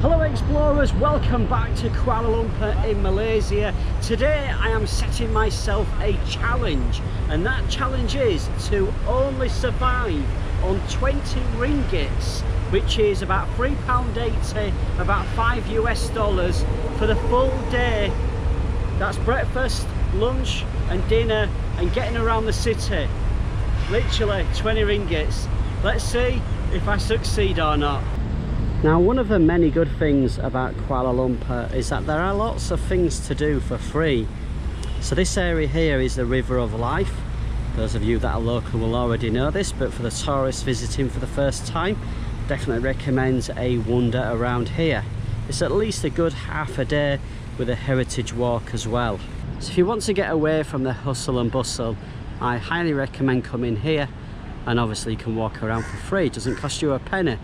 Hello explorers, welcome back to Kuala Lumpur in Malaysia. Today I am setting myself a challenge and that challenge is to only survive on 20 ringgits which is about £3.80, about 5 US dollars for the full day. That's breakfast, lunch and dinner and getting around the city. Literally 20 ringgits. Let's see if I succeed or not. Now one of the many good things about Kuala Lumpur is that there are lots of things to do for free. So this area here is the River of Life. Those of you that are local will already know this, but for the tourists visiting for the first time, definitely recommend a wander around here. It's at least a good half a day with a heritage walk as well. So if you want to get away from the hustle and bustle, I highly recommend coming here and obviously you can walk around for free. It doesn't cost you a penny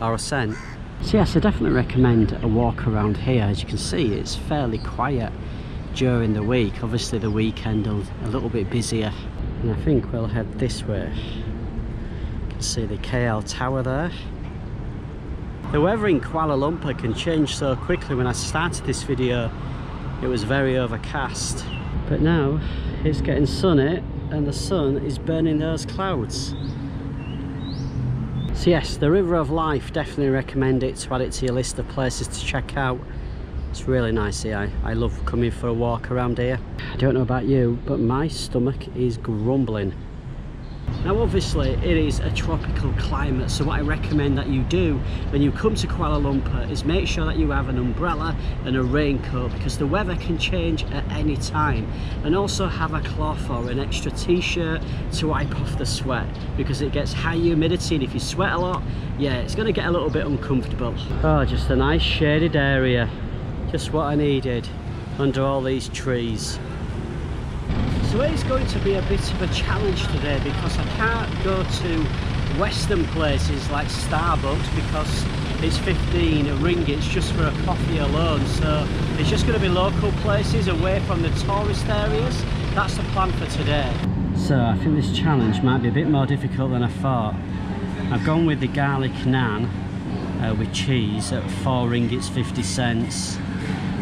or a cent. So yes, I definitely recommend a walk around here. As you can see, it's fairly quiet during the week. Obviously the weekend will a little bit busier. And I think we'll head this way. You can see the KL Tower there. The weather in Kuala Lumpur can change so quickly. When I started this video, it was very overcast. But now it's getting sunny and the sun is burning those clouds. So yes, the River of Life, definitely recommend it to add it to your list of places to check out. It's really nice here. I, I love coming for a walk around here. I don't know about you, but my stomach is grumbling. Now obviously it is a tropical climate so what I recommend that you do when you come to Kuala Lumpur is make sure that you have an umbrella and a raincoat because the weather can change at any time and also have a cloth or an extra t-shirt to wipe off the sweat because it gets high humidity and if you sweat a lot yeah it's going to get a little bit uncomfortable. Oh just a nice shaded area just what I needed under all these trees. It's going to be a bit of a challenge today because I can't go to western places like Starbucks because it's 15 ringgits just for a coffee alone. So it's just going to be local places away from the tourist areas. That's the plan for today. So I think this challenge might be a bit more difficult than I thought. I've gone with the garlic naan uh, with cheese at 4 ringgits 50 cents.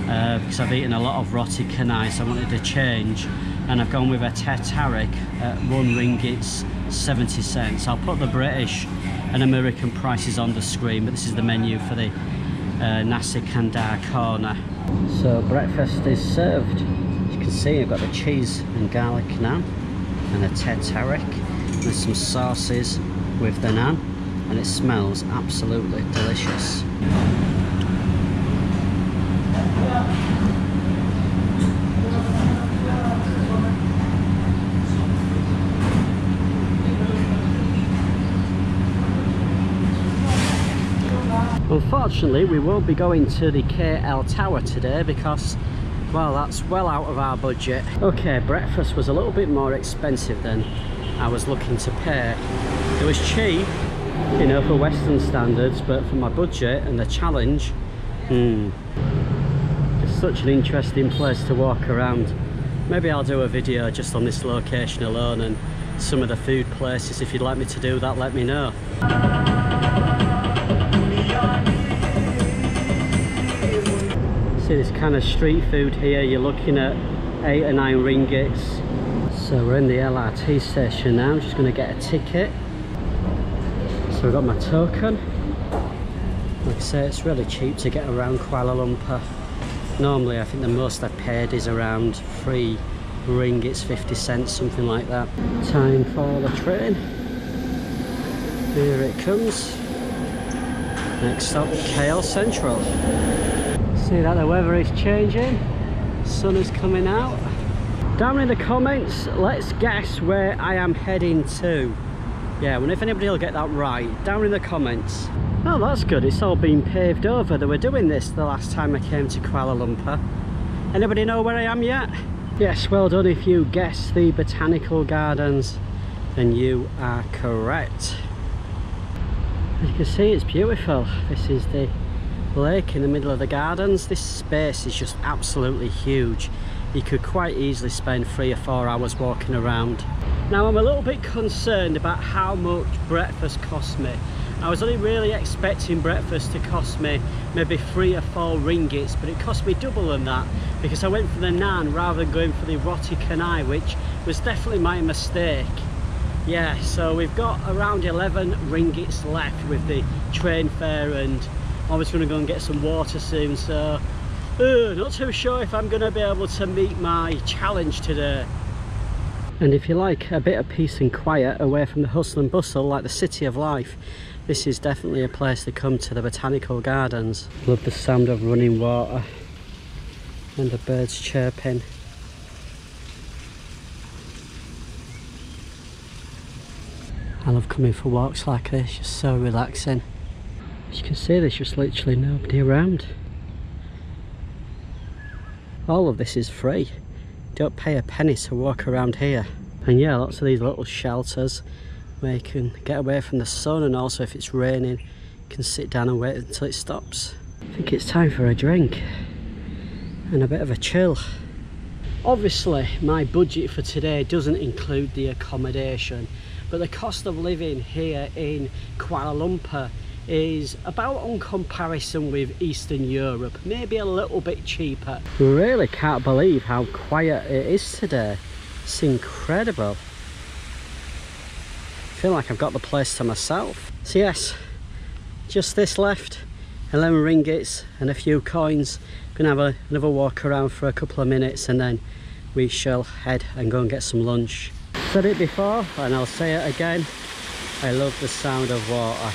Uh, because I've eaten a lot of roti canai so I wanted to change and I've gone with a teh tarik at one ringgit 70 cents. I'll put the British and American prices on the screen, but this is the menu for the uh, Nasi Kandar corner. So breakfast is served. As you can see, I've got the cheese and garlic naan and the teh tarik. There's some sauces with the naan, and it smells absolutely delicious. Unfortunately, we won't be going to the KL Tower today because, well, that's well out of our budget. Okay, breakfast was a little bit more expensive than I was looking to pay. It was cheap, you know, for Western standards, but for my budget and the challenge, hmm, just such an interesting place to walk around. Maybe I'll do a video just on this location alone and some of the food places. If you'd like me to do that, let me know. This kind of street food here, you're looking at eight or nine ringgits. So we're in the LRT station now, I'm just going to get a ticket. So I've got my token. Like I say, it's really cheap to get around Kuala Lumpur. Normally I think the most I've paid is around three ringgits, 50 cents, something like that. Time for the train. Here it comes. Next stop, KL Sentral. See that the weather is changing, sun is coming out. Down in the comments, let's guess where I am heading to. Yeah, I wonder if anybody will get that right. Down in the comments. Oh, that's good. It's all been paved over. They were doing this the last time I came to Kuala Lumpur. Anybody know where I am yet? Yes, well done. If you guess the Botanical Gardens, then you are correct. As you can see, it's beautiful. This is the lake in the middle of the gardens. This space is just absolutely huge. You could quite easily spend three or four hours walking around. Now I'm a little bit concerned about how much breakfast cost me. I was only really expecting breakfast to cost me maybe three or four ringgits but it cost me double than that because I went for the naan rather than going for the roti canai which was definitely my mistake yeah so we've got around 11 ringgits left with the train fare and I was going to go and get some water soon so uh, not too sure if I'm going to be able to meet my challenge today. And if you like a bit of peace and quiet away from the hustle and bustle like the city of life this is definitely a place to come to the botanical gardens. Love the sound of running water and the birds chirping. I love coming for walks like this, just so relaxing. As you can see there's just literally nobody around. All of this is free. Don't pay a penny to walk around here. And yeah, lots of these little shelters where you can get away from the sun and also if it's raining you can sit down and wait until it stops. I think it's time for a drink and a bit of a chill. Obviously my budget for today doesn't include the accommodation but the cost of living here in Kuala Lumpur is about on comparison with Eastern Europe, maybe a little bit cheaper. Really can't believe how quiet it is today. It's incredible. I feel like I've got the place to myself. So yes, just this left, 11 ringgits and a few coins. Gonna have a, another walk around for a couple of minutes and then we shall head and go and get some lunch said it before and I'll say it again I love the sound of water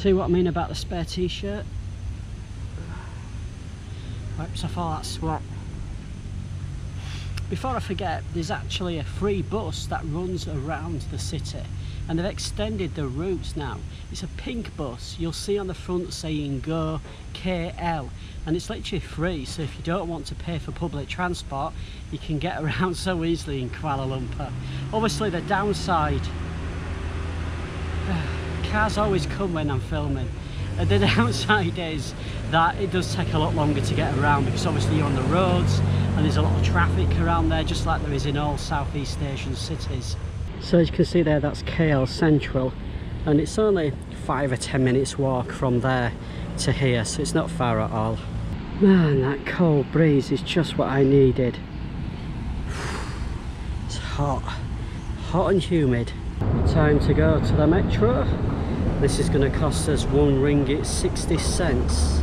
see what I mean about the spare t-shirt? Wipes off all that sweat before I forget there's actually a free bus that runs around the city and they've extended the routes now. It's a pink bus. You'll see on the front saying go KL and it's literally free so if you don't want to pay for public transport you can get around so easily in Kuala Lumpur. Obviously the downside cars always come when I'm filming. And the downside is that it does take a lot longer to get around because obviously you're on the roads and there's a lot of traffic around there just like there is in all Southeast Asian cities. So as you can see there that's KL Sentral. And it's only five or ten minutes walk from there to here so it's not far at all. Man that cold breeze is just what I needed. It's hot. Hot and humid time to go to the metro this is going to cost us one ringgit 60 cents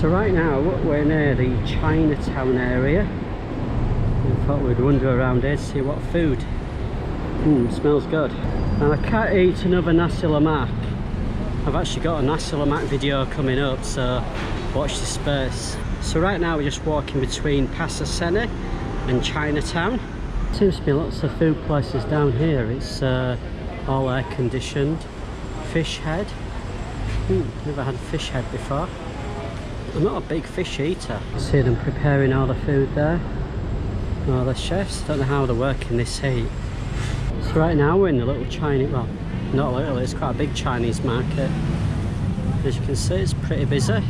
so right now we're near the Chinatown area I thought we'd wander around here to see what food Mmm, smells good. And I can't eat another nasi lemak. I've actually got a nasi lemak video coming up, so watch the space. So right now we're just walking between Pasar Seni and Chinatown. Seems to be lots of food places down here. It's uh, all air conditioned. Fish head. Hmm, never had fish head before. I'm not a big fish eater. See them preparing all the food there. All the chefs, don't know how they're working this heat. So right now we're in a little Chinese, well, not little, it's quite a big Chinese market. As you can see, it's pretty busy.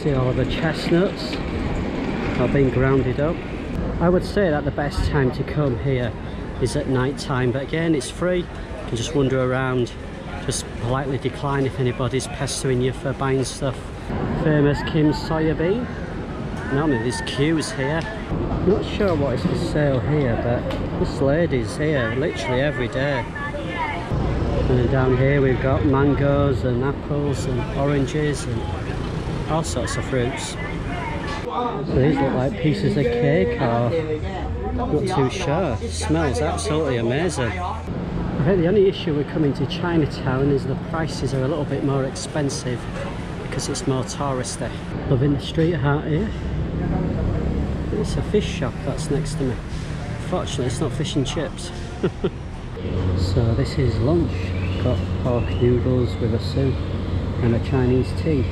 See all the chestnuts are being grounded up. I would say that the best time to come here is at night time, but again, it's free. You can just wander around, just politely decline if anybody's pestering you for buying stuff. Famous Kim soya bean. Normally there's queues here. Not sure what is for sale here, but this lady's here literally every day. And down here we've got mangoes and apples and oranges and all sorts of fruits. So these look like pieces of cake or not too sure. Smells absolutely amazing. I think the only issue with coming to Chinatown is the prices are a little bit more expensive because it's more touristy. Loving the street art here. It's a fish shop that's next to me. Fortunately, it's not fish and chips. so this is lunch. Got pork noodles with a soup and a Chinese tea.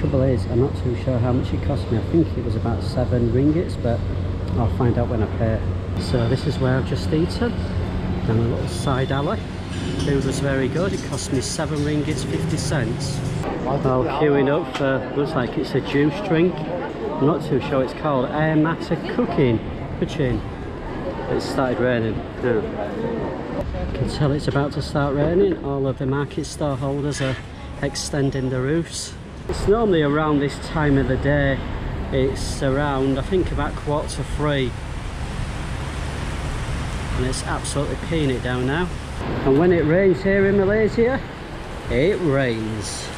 Trouble is, I'm not too sure how much it cost me. I think it was about seven ringgits, but I'll find out when I pay. So this is where I've just eaten. Down a little side alley. Food was very good. It cost me seven ringgits 50 cents. While queuing up for looks like it's a juice drink I'm not too sure it's called Air Mata Kucing Kitchen. It's started raining now. You can tell it's about to start raining. All of the market store holders are extending the roofs. It's normally around this time of the day. It's around, I think, about quarter three. And it's absolutely peeing it down now. And when it rains here in Malaysia, it rains.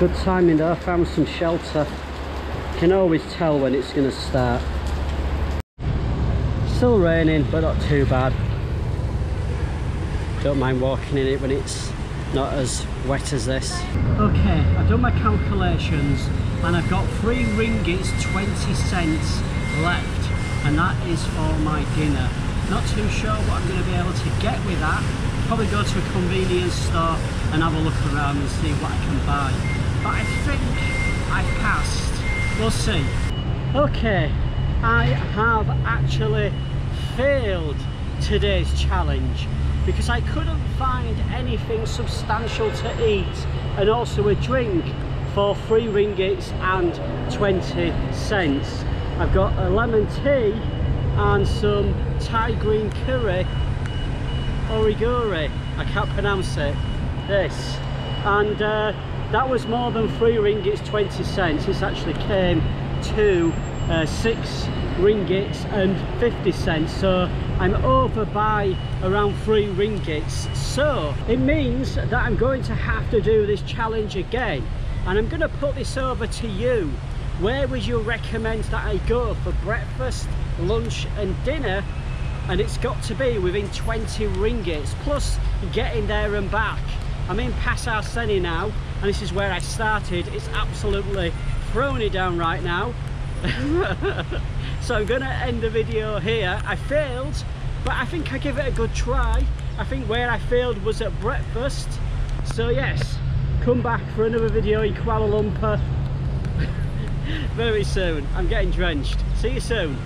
Good timing though, I found some shelter. Can always tell when it's going to start. Still raining, but not too bad. Don't mind walking in it when it's not as wet as this. Okay, I've done my calculations and I've got three ringgits 20 cents left and that is for my dinner. Not too sure what I'm going to be able to get with that. Probably go to a convenience store and have a look around and see what I can buy. But I think I've passed. We'll see. Okay, I have actually failed today's challenge because I couldn't find anything substantial to eat and also a drink for three ringgits and 20 cents. I've got a lemon tea and some Thai green curry origuri I can't pronounce it this and uh, that was more than three ringgits 20 cents this actually came to uh, six ringgits and 50 cents. So I'm over by around three ringgits. So it means that I'm going to have to do this challenge again. And I'm going to put this over to you. Where would you recommend that I go for breakfast lunch and dinner? And it's got to be within 20 ringgits plus getting there and back. I'm in Pasar Seni now and this is where I started. It's absolutely throwing it down right now so I'm gonna end the video here. I failed but I think I give it a good try. I think where I failed was at breakfast. So yes come back for another video in Kuala Lumpur very soon. I'm getting drenched. See you soon